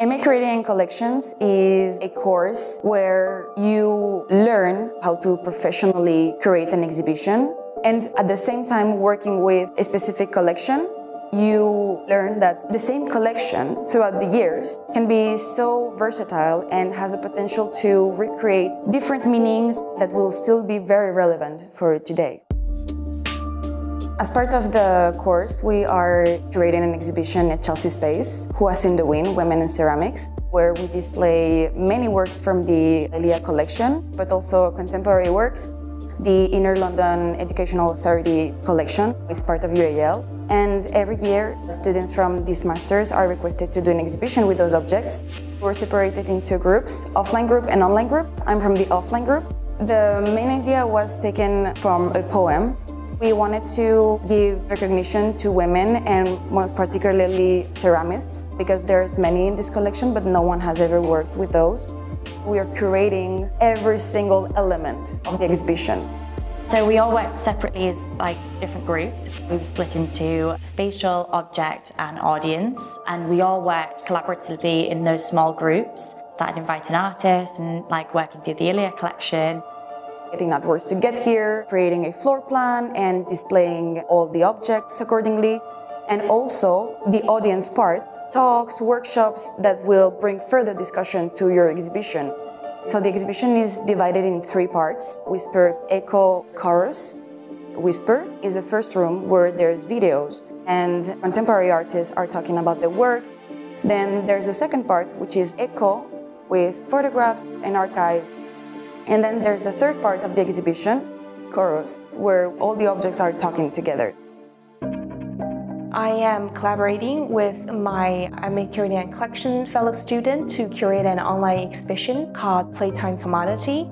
MA Curating Collections is a course where you learn how to professionally create an exhibition and at the same time working with a specific collection you learn that the same collection throughout the years can be so versatile and has a potential to recreate different meanings that will still be very relevant for today. As part of the course, we are curating an exhibition at Chelsea Space, Who Has Seen the Wind, Women in Ceramics, where we display many works from the ILEA collection, but also contemporary works. The Inner London Educational Authority collection is part of UAL, and every year, students from these masters are requested to do an exhibition with those objects. We're separated into groups, offline group and online group. I'm from the offline group. The main idea was taken from a poem. We wanted to give recognition to women and more particularly ceramists because there's many in this collection but no one has ever worked with those. We are curating every single element of the exhibition. So we all work separately as like different groups. We were split into spatial, object and audience and we all worked collaboratively in those small groups. Started inviting artists and like working through the ILEA collection. Getting artworks to get here, creating a floor plan and displaying all the objects accordingly. And also the audience part, talks, workshops that will bring further discussion to your exhibition. So the exhibition is divided in three parts. Whisper, Echo, Chorus. Whisper is the first room where there's videos and contemporary artists are talking about their work. Then there's the second part, which is Echo, with photographs and archives. And then there's the third part of the exhibition, Chorus, where all the objects are talking together. I am collaborating with my Curating and Collection fellow student to curate an online exhibition called Playtime Commodity.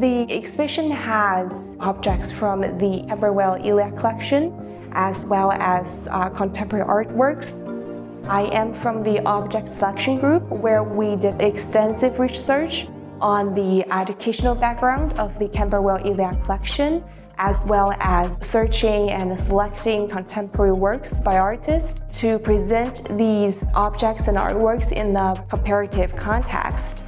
The exhibition has objects from the Camberwell ILEA collection as well as uh, contemporary artworks. I am from the object selection group where we did extensive research on the educational background of the Camberwell ILEA collection as well as searching and selecting contemporary works by artists to present these objects and artworks in a comparative context.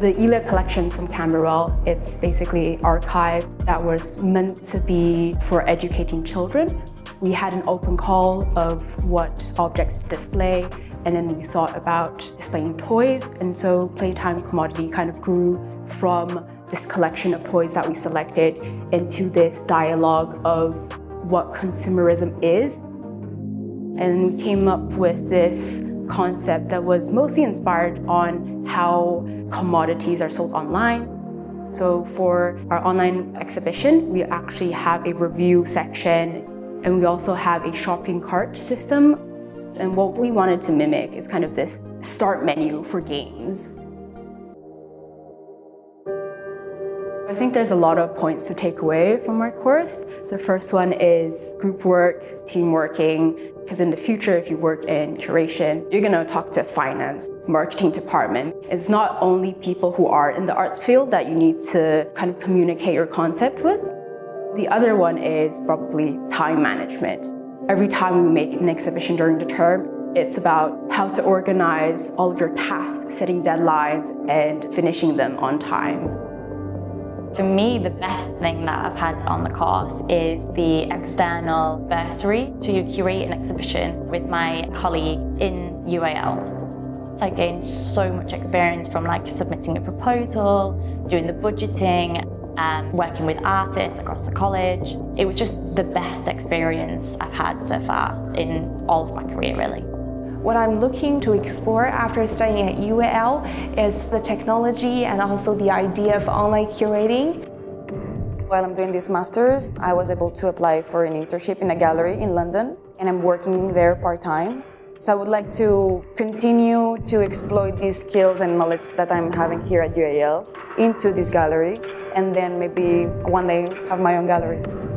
The ILEA collection from Camberwell, it's basically archive that was meant to be for educating children. We had an open call of what objects to display and then we thought about displaying toys and so Playtime Commodity kind of grew from this collection of toys that we selected into this dialogue of what consumerism is. And we came up with this concept that was mostly inspired on how commodities are sold online. So for our online exhibition, we actually have a review section and we also have a shopping cart system. And what we wanted to mimic is kind of this start menu for games. I think there's a lot of points to take away from our course. The first one is group work, team working, because in the future, if you work in curation, you're gonna talk to finance, marketing department. It's not only people who are in the arts field that you need to kind of communicate your concept with. The other one is probably time management. Every time we make an exhibition during the term, it's about how to organize all of your tasks, setting deadlines, and finishing them on time. For me, the best thing that I've had on the course is the external bursary to curate an exhibition with my colleague in UAL. I gained so much experience from like submitting a proposal, doing the budgeting, um, working with artists across the college. It was just the best experience I've had so far in all of my career really. What I'm looking to explore after studying at UAL is the technology and also the idea of online curating. While I'm doing this master's, I was able to apply for an internship in a gallery in London, and I'm working there part-time. So I would like to continue to exploit these skills and knowledge that I'm having here at UAL into this gallery, and then maybe one day have my own gallery.